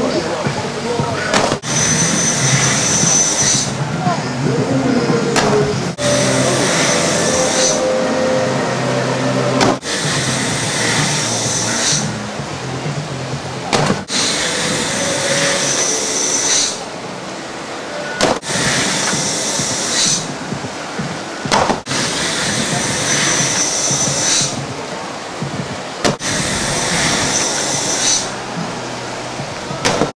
Gracias.